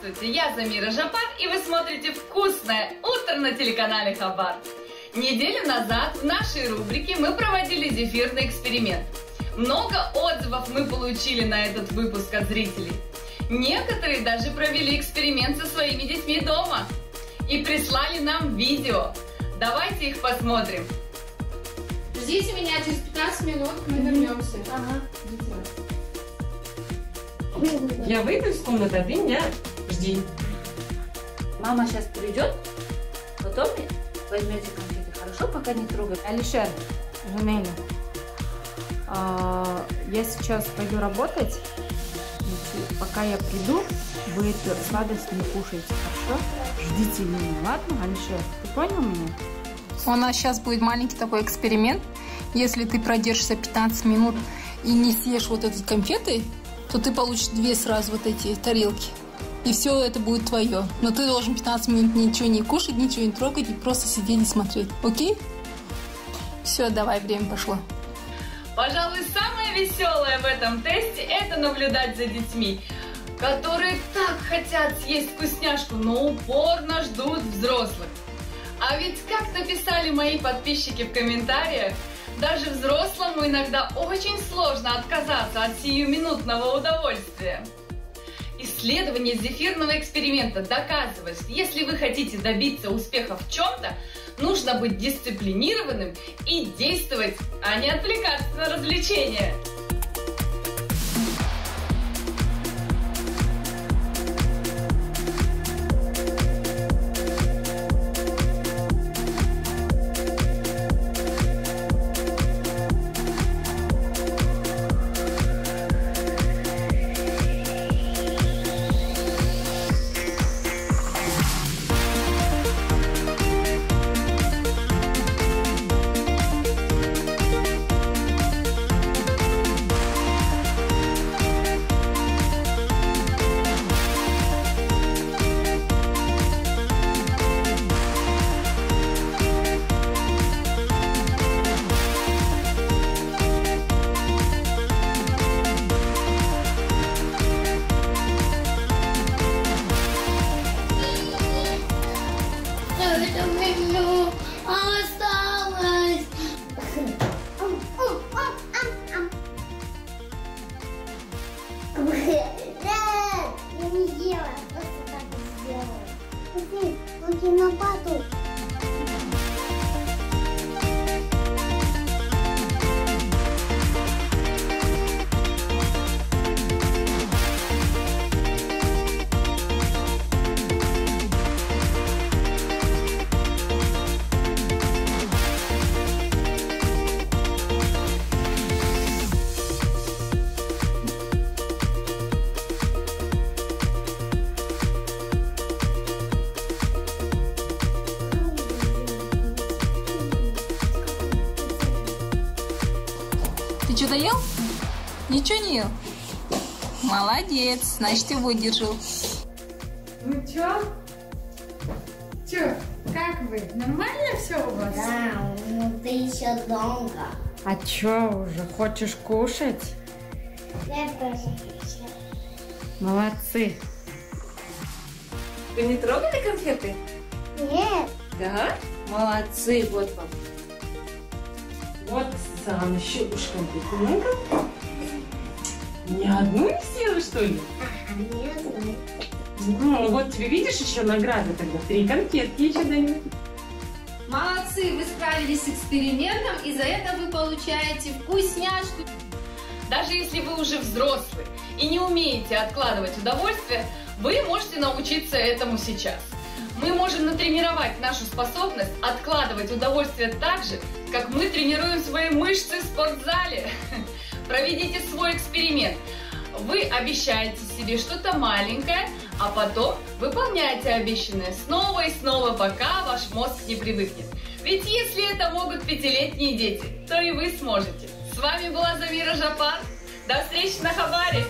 Здравствуйте, я Замира Жапар, и вы смотрите «Вкусное утро» на телеканале Хабар. Неделю назад в нашей рубрике мы проводили зефирный эксперимент. Много отзывов мы получили на этот выпуск от зрителей. Некоторые даже провели эксперимент со своими детьми дома и прислали нам видео. Давайте их посмотрим. Ждите меня через 15 минут, мы вернемся. Ага. Я выйду из комнаты, а ты меня жди. Мама сейчас придет, потом возьмете конфеты, хорошо, пока не трогать. Алишер, Жанеля, а, я сейчас пойду работать. Пока я приду, вы эту сладость не кушаете, хорошо? Ждите меня, ладно, Алишер? Ты понял меня? У нас сейчас будет маленький такой эксперимент. Если ты продержишься 15 минут и не съешь вот эти конфеты, то ты получишь две сразу вот эти тарелки. И все это будет твое. Но ты должен 15 минут ничего не кушать, ничего не трогать и просто сидеть и смотреть. Окей? Все, давай, время пошло. Пожалуй, самое веселое в этом тесте – это наблюдать за детьми, которые так хотят съесть вкусняшку, но упорно ждут взрослых. А ведь, как написали мои подписчики в комментариях, даже взрослому иногда очень сложно отказаться от сиюминутного удовольствия. Исследование зефирного эксперимента доказывает, что если вы хотите добиться успеха в чем-то, нужно быть дисциплинированным и действовать, а не отвлекаться на развлечения. Continua a vado. Ты что-то ел? Ничего не ел? Молодец, значит, ты выдержал. Ну чё? Чё, как вы? Нормально все у вас? Да, ну ты еще долго. А чё уже, хочешь кушать? Я тоже хочу. Молодцы. Вы не трогали конфеты? Нет, Да. Молодцы, вот вам. Вот сам еще ушком Ну-ка. Ни одну не съела, что ли? ага, не знаю. Ну, вот тебе видишь еще награды тогда. Три конфетки еще дают. Молодцы, вы справились с экспериментом, и за это вы получаете вкусняшку. Даже если вы уже взрослый и не умеете откладывать удовольствие, вы можете научиться этому сейчас. Мы можем натренировать нашу способность откладывать удовольствие так же, как мы тренируем свои мышцы в спортзале. Проведите свой эксперимент. Вы обещаете себе что-то маленькое, а потом выполняете обещанное снова и снова, пока ваш мозг не привыкнет. Ведь если это могут пятилетние дети, то и вы сможете. С вами была Замира Жапар. До встречи на Хабаре!